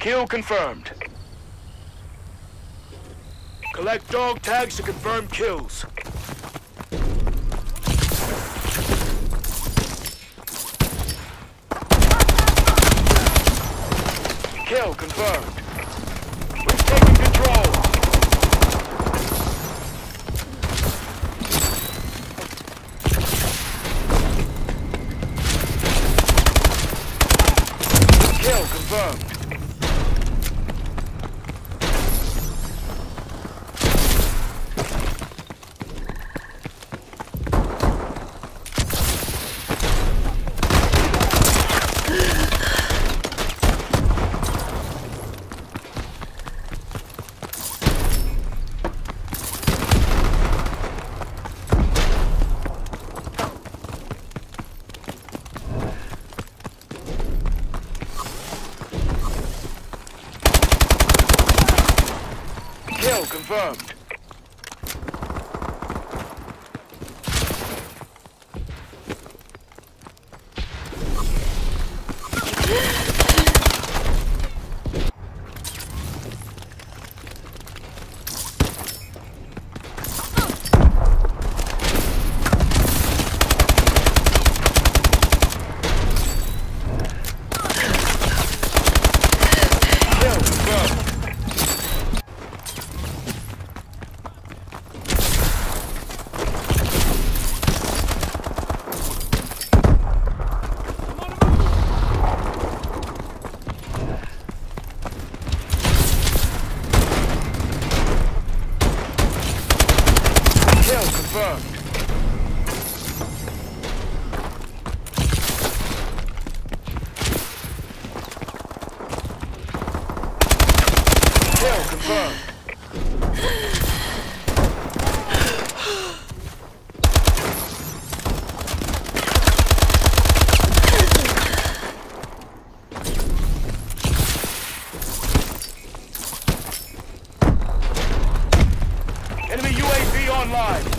Kill confirmed. Collect dog tags to confirm kills. Kill confirmed. We've taken control. Kill confirmed. Confirmed. Kill confirmed. Kill confirmed. Kill confirmed. Enemy UAV online.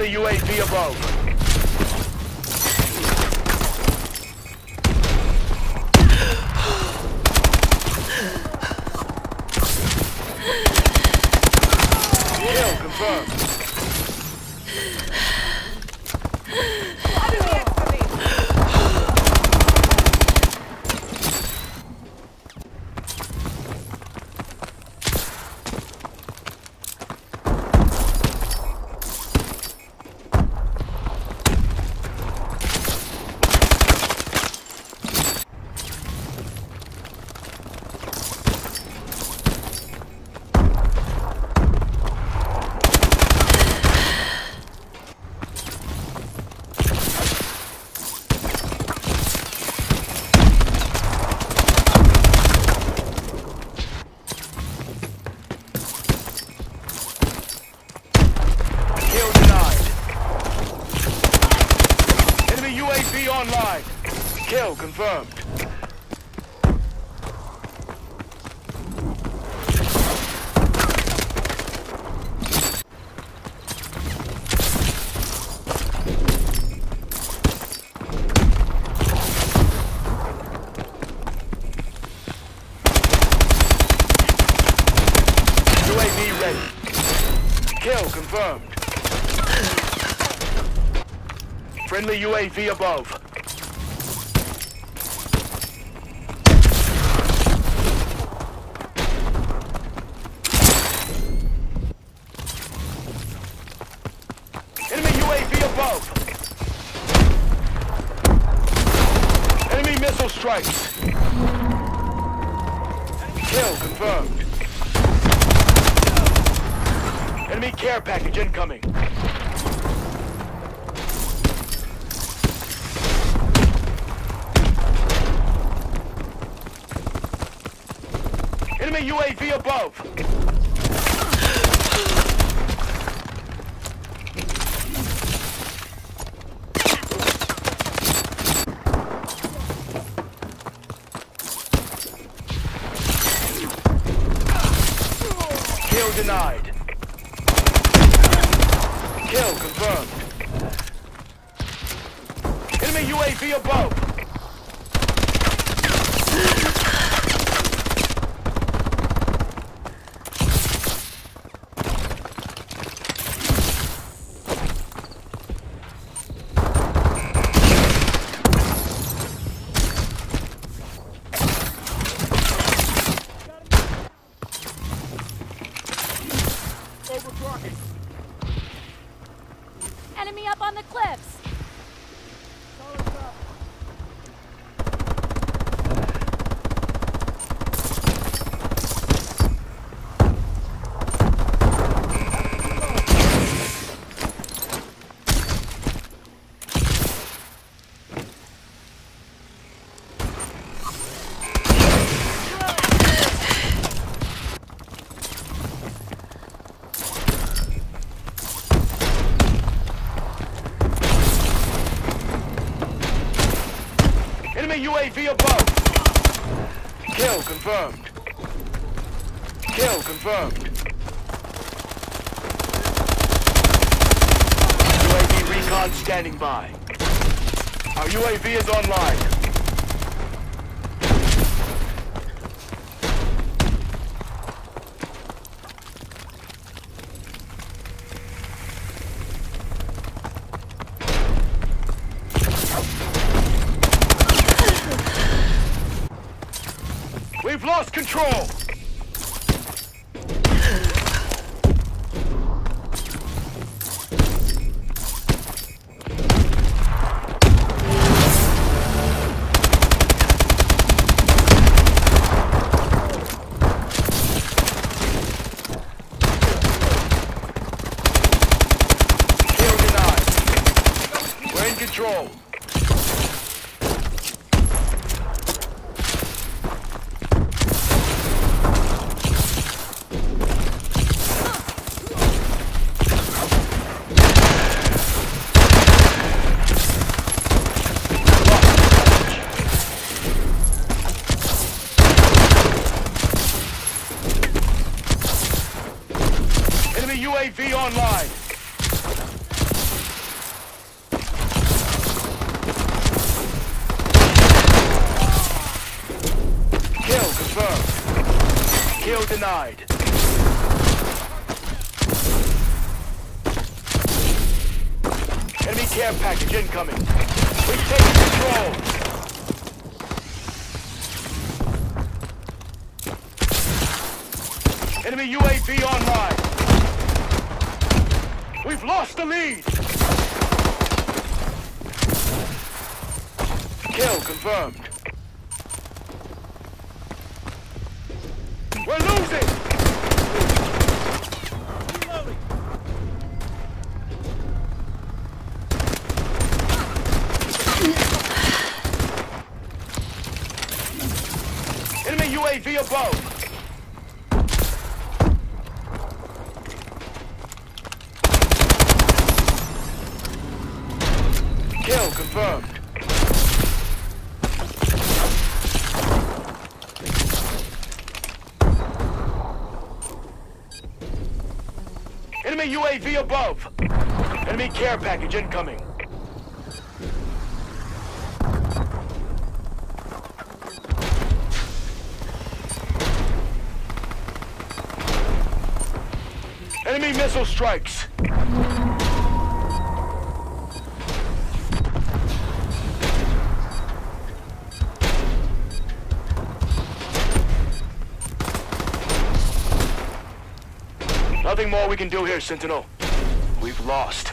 Friendly UAV above. Kill confirmed. Online. Kill confirmed. Kill confirmed. Friendly UAV above. Strikes. Kill confirmed. Enemy care package incoming. Enemy UAV above. Kill denied. Kill confirmed. Enemy UAV above. Enemy up on the cliffs! Confirmed. Kill confirmed. UAV recon standing by. Our UAV is online. We've lost control. Control. Enemy UAV online. Kill confirmed. Kill denied. Enemy care package incoming. We've taken control. Enemy UAV online. We've lost the lead. Kill confirmed. We're losing! Enemy UAV above! Kill confirmed. UAV above. Enemy care package incoming. Enemy missile strikes. Nothing more we can do here, Sentinel. We've lost.